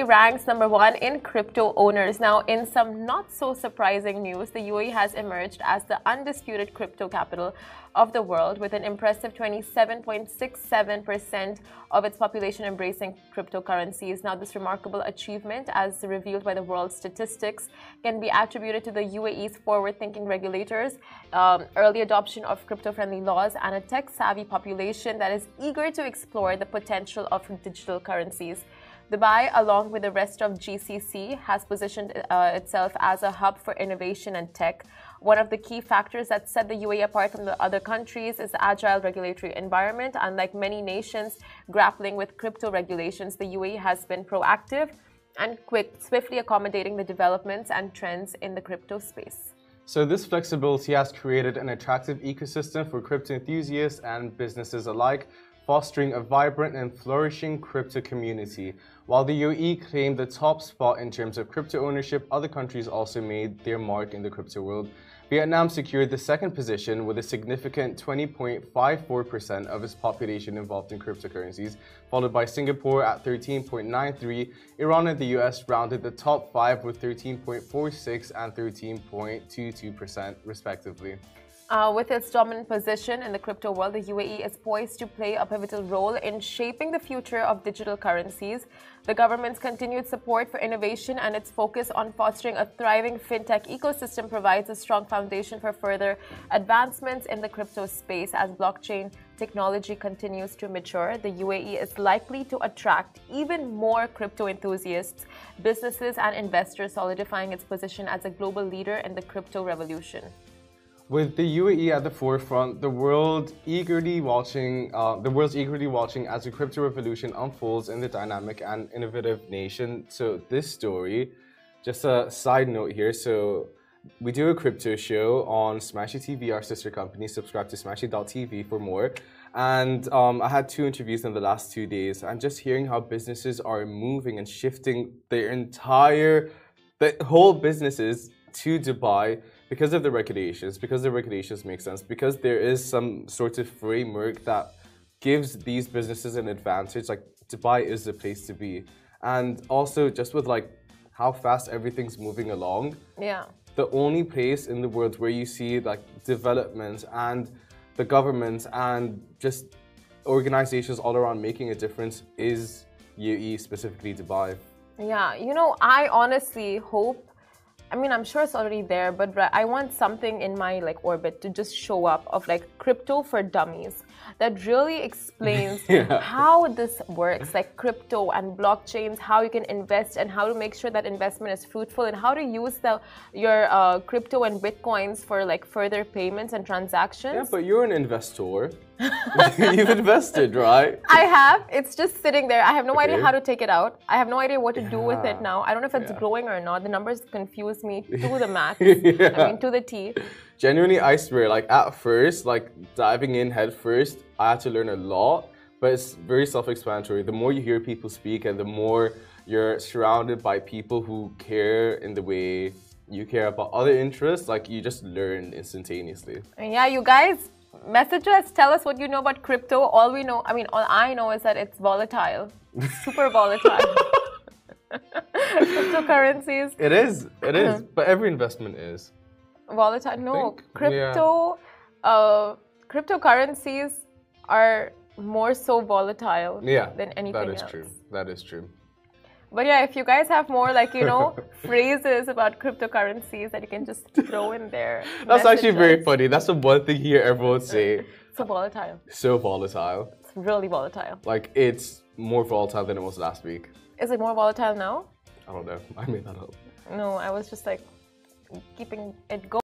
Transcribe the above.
ranks number one in crypto owners. Now, in some not so surprising news, the UAE has emerged as the undisputed crypto capital of the world with an impressive 27.67% of its population embracing cryptocurrencies. Now, this remarkable achievement, as revealed by the world statistics, can be attributed to the UAE's forward thinking regulators, um, early adoption of crypto friendly laws, and a tech savvy population that is eager to explore the potential of digital currencies. Dubai, along with the rest of GCC, has positioned uh, itself as a hub for innovation and tech. One of the key factors that set the UAE apart from the other countries is the agile regulatory environment. Unlike many nations grappling with crypto regulations, the UAE has been proactive and quick, swiftly accommodating the developments and trends in the crypto space. So, this flexibility has created an attractive ecosystem for crypto enthusiasts and businesses alike fostering a vibrant and flourishing crypto community. While the UAE claimed the top spot in terms of crypto ownership, other countries also made their mark in the crypto world. Vietnam secured the second position with a significant 20.54% of its population involved in cryptocurrencies, followed by Singapore at 13.93. Iran and the US rounded the top five with 13.46 and 13.22%, respectively. Uh, with its dominant position in the crypto world, the UAE is poised to play a pivotal role in shaping the future of digital currencies. The government's continued support for innovation and its focus on fostering a thriving fintech ecosystem provides a strong foundation for further advancements in the crypto space. As blockchain technology continues to mature, the UAE is likely to attract even more crypto enthusiasts, businesses, and investors, solidifying its position as a global leader in the crypto revolution. With the UAE at the forefront, the world eagerly watching, uh, the world's eagerly watching as the crypto revolution unfolds in the dynamic and innovative nation. So this story, just a side note here. So we do a crypto show on Smashi TV, our sister company. Subscribe to Smashi.tv for more. And um, I had two interviews in the last two days, and just hearing how businesses are moving and shifting their entire, the whole businesses to Dubai because of the regulations, because the regulations make sense, because there is some sort of framework that gives these businesses an advantage. Like Dubai is the place to be, and also just with like how fast everything's moving along. Yeah. The only place in the world where you see like development and the government and just organizations all around making a difference is UAE, specifically Dubai. Yeah, you know, I honestly hope I mean, I'm sure it's already there, but I want something in my like orbit to just show up of like crypto for dummies that really explains yeah. how this works, like crypto and blockchains, how you can invest and how to make sure that investment is fruitful and how to use the your uh, crypto and bitcoins for like further payments and transactions. Yeah, but you're an investor. You've invested, right? I have. It's just sitting there. I have no okay. idea how to take it out. I have no idea what to yeah. do with it now. I don't know if it's yeah. growing or not. The numbers confuse me to the max. yeah. I mean, to the T. Genuinely, I swear, like at first, like diving in head first, I had to learn a lot, but it's very self explanatory. The more you hear people speak and the more you're surrounded by people who care in the way you care about other interests, like you just learn instantaneously. And yeah, you guys, message us. Tell us what you know about crypto. All we know, I mean, all I know is that it's volatile, super volatile. Cryptocurrencies. It is. It is. Uh-huh. But every investment is. Volatile. No, crypto. Yeah. Uh, cryptocurrencies are more so volatile yeah, than anything That is else. true. That is true. But yeah, if you guys have more like you know phrases about cryptocurrencies that you can just throw in there. That's actually very funny. That's the one thing here everyone say. So volatile. So volatile. It's really volatile. Like it's more volatile than it was last week. Is it more volatile now? I don't know. I made that up. No, I was just like keeping it going.